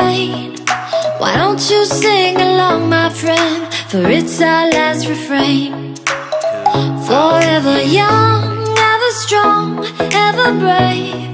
Why don't you sing along, my friend? For it's our last refrain. Forever young, ever strong, ever brave.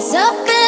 rise up